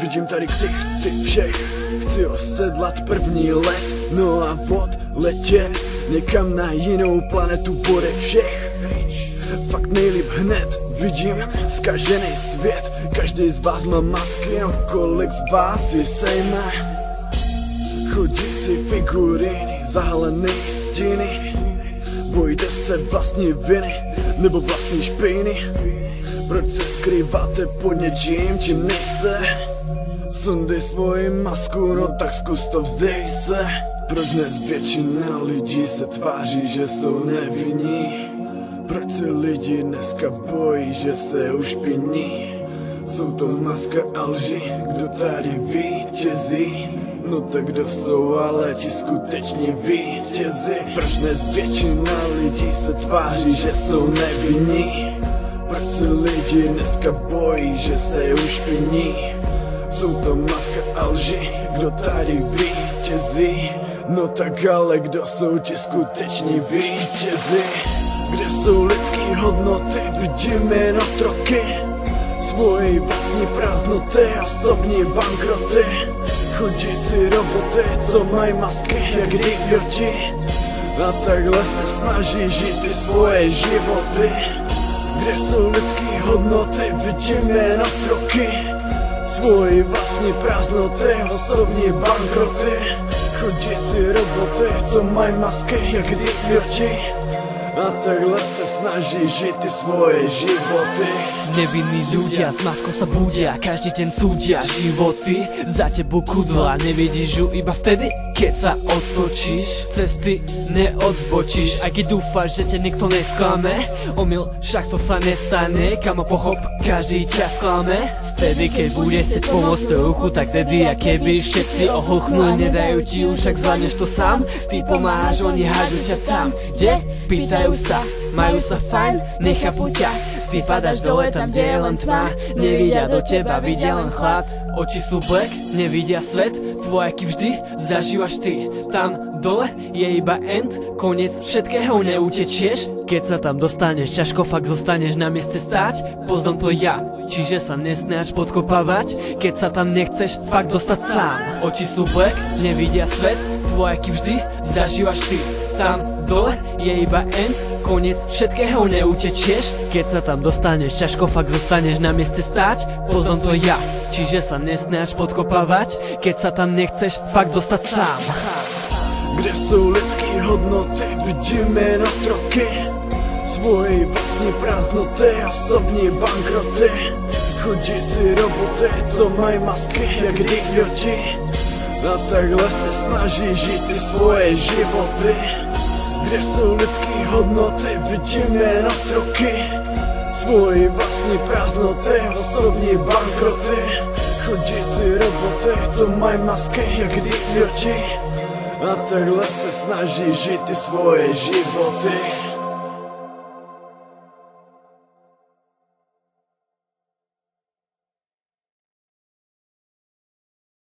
Vidím tady ksichty všech Chci osedlat první let No a odletět Někam na jinou planetu bude všech. Fakt nejlíp hned Vidím zkažený svět. Každý z vás má masky No kolik z vás si sejme? Chodící figuríny Zahalený stíny. Bojíte se vlastní viny Nebo vlastní špíny? Proč se skrýváte pod něčím, čím nejste? Sundej svoji masku, no tak zkus to vzdej se. Proč dnes většina lidí se tváří, že jsou nevinní? Proč se lidi dneska bojí, že se ušpiní? Jsou to maska a lži, kdo tady vítězí? No tak kdo jsou ale ti skuteční vítězi? Proč dnes většina lidí se tváří, že jsou nevinní? Proč se lidi dneska bojí, že se ušpiní? Jsou to maska a lži, kdo tady vítězí? No tak ale kdo jsou ti skuteční vítězi? Jsou lidský hodnoty, vidím jen otroky Svoje vlastní prázdnoty, osobní bankroty. Chodící roboty, co mají masky jak idioti. A takhle se snaží žít ty svoje životy. Kde jsou lidský hodnoty, vidím jen otroky Svoji vlastní prázdnoty, osobní bankroty. Chodící roboty, co mají masky jak idioti a takhle se snaží žít ty svoje životy. Nevinní ľudia s maskou sa budia Každý deň súdia životy. Za tebou kudla Nevidíš ju iba vtedy Keď sa otočíš. Cesty neodbočíš Aj keď dúfaš, že ťa nikto nesklame. Omyl, však to sa nestane Kamo pochop, každý čas klame Vtedy, keď bude chcieť pomôcť to ruchu Tak tedy, a keby všetci ohluchnú Nedajú ti už, ak zvládneš to sám. Ty pomáhaš, oni háďu ťa tam Kde? Pýtajú sa, majú sa fajn, nechápu ťa Ty padáš dole tam, kde je len tma. Nevidia do teba, vidia len chlad. Oči sú black, nevidia svet. Tvojaký vždy zažívaš ty. Tam dole je iba end Koniec všetkého. Neutečieš Keď sa tam dostaneš, ťažko fakt zostaneš na mieste stáť. Poznám to ja Čiže sa nesnáš podkopávať. Keď sa tam nechceš fakt dostať sám. Oči sú black, nevidia svet. Tvojaký vždy zažívaš ty Tam dole je iba end Koniec všetkého neutečieš Keď sa tam dostaneš, ťažko fakt zostaneš na mieste stáť. Poznám to ja Čiže sa nesnáš podkopávať. Keď sa tam nechceš fakt dostať sám. Kde jsou lidský hodnoty, vidím jen otroky Svoji vlastní prázdnoty, osobní bankroty. Chodící roboty, co mají masky jak idioti A takhle se snaží žít ty svoje životy Kde jsou lidský hodnoty, vidím jen otroky Svoji vlastní prázdnoty, osobní bankroty Chodící roboty, co mají masky jak idioti. A takhle se snaží žít ty svoje životy